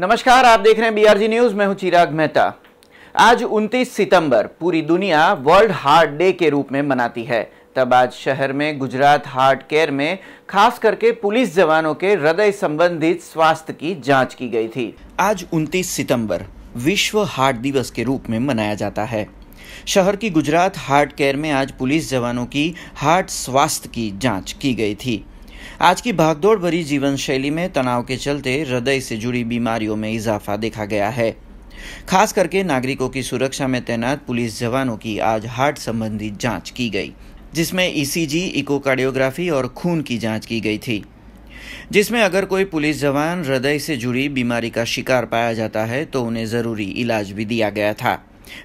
नमस्कार, आप देख रहे हैं बीआरजी न्यूज़ मैं हूँ चिराग मेहता। आज 29 सितंबर, पूरी दुनिया वर्ल्ड हार्ट डे के रूप में मनाती है। तब आज शहर में, गुजरात हार्ट केयर में, खास करके पुलिस जवानों के हृदय संबंधित स्वास्थ्य की जाँच की गई थी। आज 29 सितंबर, विश्व हार्ट दिवस के रूप में मनाया जाता है। शहर की गुजरात हार्ट केयर में आज पुलिस जवानों की हार्ट स्वास्थ्य की जाँच की गई थी। आज की भागदौड़ भरी जीवन शैली में तनाव के चलते हृदय से जुड़ी बीमारियों में इजाफा देखा गया है खास करके नागरिकों की सुरक्षा में तैनात पुलिस जवानों की आज हार्ट संबंधी जांच की गई जिसमें ईसीजी इकोकार्डियोग्राफी और खून की जांच की गई थी जिसमें अगर कोई पुलिस जवान हृदय से जुड़ी बीमारी का शिकार पाया जाता है तो उन्हें जरूरी इलाज भी दिया गया था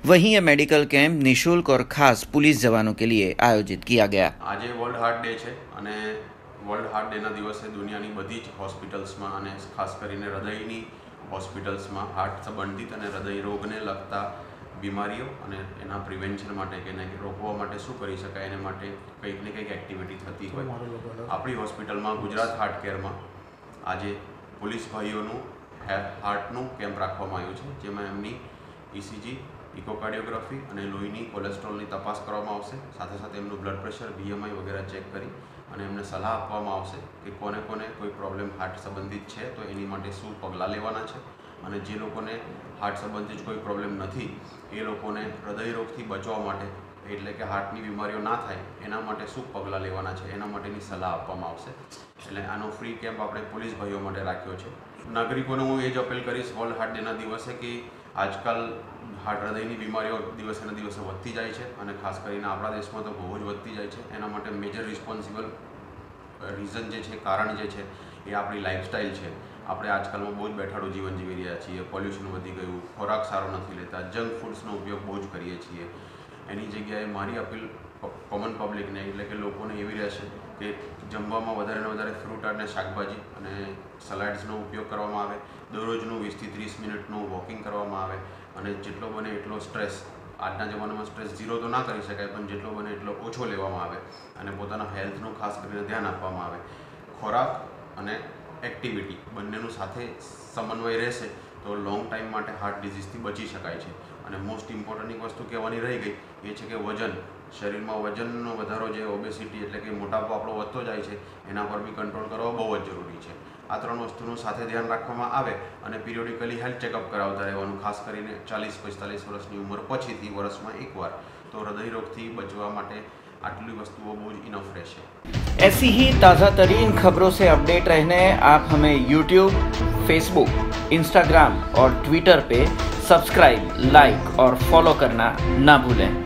वहीं यह मेडिकल कैंप निशुल्क और खास पुलिस जवानों के लिए आयोजित किया गया આજે વર્લ્ડ હાર્ટ ડે છે અને world heart ડેના દિવસે દુનિયાની બધી જ હોસ્પિટલ્સમાં અને ખાસ કરીને હૃદયની હોસ્પિટલ્સમાં હાર્ટ સંબંધિત અને હૃદય રોગને લગતા બીમારીઓ અને એના પ્રિવેન્શન માટે કે એને રોકવા માટે શું કરી શકાય એને માટે કંઈક ને કંઈક એક્ટિવિટી થતી હોય. આપણી હોસ્પિટલમાં ગુજરાત હાર્ટ કેરમાં આજે પોલીસ ભાઈઓનું હાર્ટનું કેમ્પ રાખવામાં આવ્યું છે જેમાં એમની ઇસીજી ઇકોકાર્ડિયોગ્રાફી અને લોહીની કોલેસ્ટ્રોલની તપાસ કરવામાં આવશે. સાથે સાથે એમનું બ્લડ પ્રેશર બીએમઆઈ વગેરે ચેક કરી અને એમને સલાહ આપવામાં આવશે કે કોને કોને કોઈ પ્રોબ્લેમ હાર્ટ સંબંધિત છે તો એની માટે શું પગલાં લેવાના છે અને જે લોકોને હાર્ટ સંબંધિત કોઈ પ્રોબ્લેમ નથી, એ લોકોને હૃદયરોગથી બચવા માટે, એટલે કે હાર્ટની બીમારીઓ ના થાય, એના માટે શું પગલાં લેવાના છે, એના માટેની સલાહ આપવામાં આવશે. એટલે આનો ફ્રી કેમ્પ આપણે પોલીસ ભાઈઓ માટે રાખ્યો છે. નાગરિકોને હું એ જ અપીલ કરીશ વર્લ્ડ હાર્ટ ડેના દિવસે કે આજકાલ હાર્ટ હૃદયની બીમારીઓ દિવસે ને દિવસે વધતી જાય છે અને ખાસ કરીને આપણા દેશમાં તો બહુ જ વધતી જાય છે. એના માટે મેજર રિસ્પોન્સિબલ રીઝન જે છે, કારણ જે છે, એ આપણી લાઇફસ્ટાઈલ છે. આપણે આજકાલમાં બહુ જ બેઠાડું જીવન જીવી રહ્યા છીએ પોલ્યુશન વધી ગયું, ખોરાક સારો નથી લેતા જંક ફૂડ્સનો ઉપયોગ બહુ જ કરીએ છીએ. એની જગ્યાએ મારી અપીલ કોમન પબ્લિકને એટલે કે લોકોને એવી રહેશે કે જમવામાં વધારે ને વધારે ફ્રૂટ અને શાકભાજી અને સલાડ્સનો ઉપયોગ કરવામાં આવે, દરરોજનું વીસથી ત્રીસ મિનિટનું વોકિંગ કરવામાં આવે અને જેટલો બને એટલો સ્ટ્રેસ આજના જમાનામાં સ્ટ્રેસ ઝીરો તો ના કરી શકાય, પણ જેટલો બને એટલો ઓછો લેવામાં આવે અને પોતાના હેલ્થનું ખાસ કરીને ધ્યાન આપવામાં આવે. ખોરાક અને એક્ટિવિટી બંનેનું સાથે સમન્વય રહેશે તો લોંગ ટાઈમ માટે હાર્ટ ડિઝીઝથી બચી શકાય છે અને મોસ્ટ ઇમ્પોર્ટન્ટ એક વસ્તુ કહેવાની રહી ગઈ એ છે કે વજન શરીરમાં વજનનો વધારો જે ઓબેસિટી એટલે કે મોટાપો આપણો વધતો જાય છે એના પર બી કંટ્રોલ કરવો બહુ જ જરૂરી છે આ ત્રણ વસ્તુનું સાથે ધ્યાન રાખવામાં આવે અને પિરિયોડિકલી હેલ્થ ચેકઅપ કરાવતા રહેવાનું ખાસ કરીને ચાલીસ પિસ્તાલીસ વર્ષની ઉંમર પછીથી વર્ષમાં એકવાર તો હૃદય રોગથી બચવા માટે આટલી વસ્તુઓ બહુ જ ઇનફ રહેશે ऐसी ही ताज़ा तरीन खबरों से अपडेट रहने आप हमें यूट्यूब फेसबुक इंस्टाग्राम और ट्विटर पे सब्सक्राइब लाइक और फॉलो करना ना भूलें